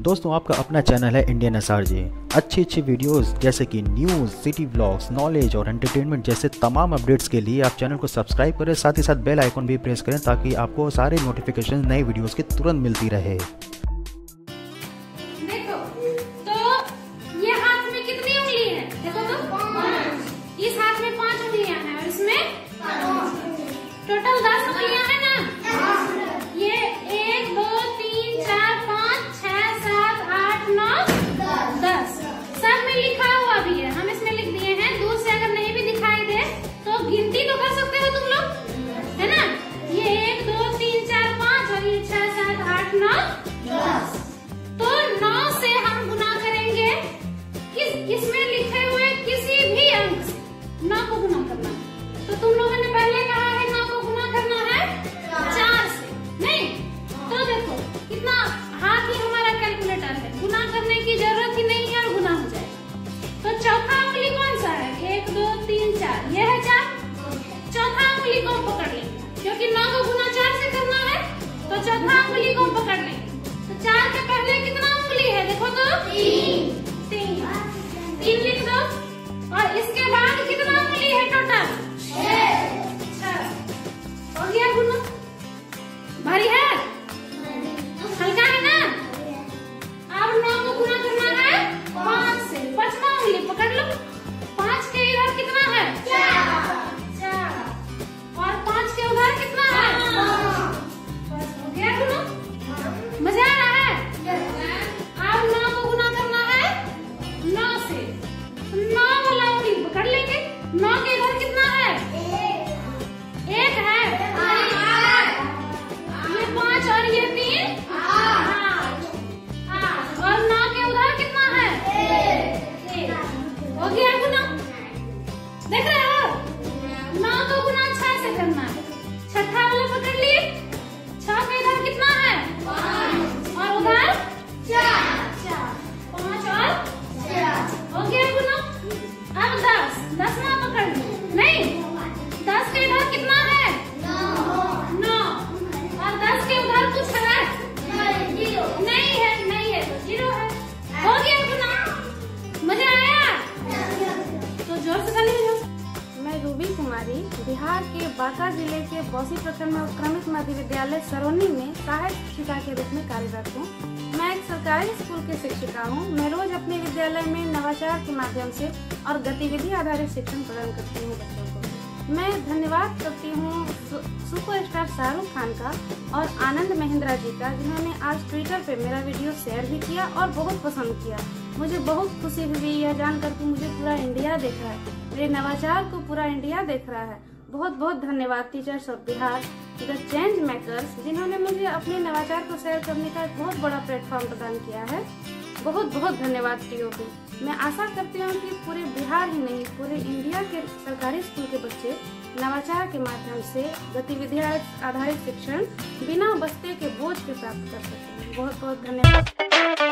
दोस्तों, आपका अपना चैनल है इंडियन एस अच्छी अच्छी वीडियोस जैसे कि न्यूज़ सिटी ब्लॉग्स नॉलेज और एंटरटेनमेंट जैसे तमाम अपडेट्स के लिए आप चैनल को सब्सक्राइब करें। साथ ही साथ बेल आइकन भी प्रेस करें ताकि आपको सारे नोटिफिकेशन नए वीडियोज़ के तुरंत मिलती रहे। लेकिन नौ को गुना चार से करना है? तो चौथा उंगली को पकड़ लें। तो चार के पहले कितना Mom कुमारी बिहार के बांका ज़िले के बौसी प्रखंड में उत्क्रमित मध्य विद्यालय सरोनी में सहायक शिक्षिका के रूप में कार्यरत हूँ। मैं एक सरकारी स्कूल की शिक्षिका हूँ। मैं रोज अपने विद्यालय में नवाचार के माध्यम से और गतिविधि आधारित शिक्षण प्रदान करती हूँ बच्चों को। मैं धन्यवाद करती हूँ सुपरस्टार शाहरुख खान का और आनंद महिंद्रा जी का, जिन्होंने आज ट्विटर पे मेरा वीडियो शेयर भी किया और बहुत पसंद किया। मुझे बहुत खुशी हुई, यह जानकर कि मुझे पूरा इंडिया देख रहा है। मेरे नवाचार को पूरा इंडिया देख रहा है। बहुत बहुत धन्यवाद teachers of Bihar the change makers जिन्होंने मुझे अपने नवाचार को शेयर करने का एक बहुत बड़ा प्लेटफॉर्म प्रदान किया है। बहुत बहुत धन्यवाद टीओ मैं आशा करती हूँ कि पूरे बिहार ही नहीं, पूरे इंडिया के सरकारी स्कूल के बच्चे नवाचार के माध्यम से गतिविधियाँ आधारित शिक्षण बिना बस्ते के बोझ के प्राप्त कर सकते हैं। बहुत बहुत धन्यवाद।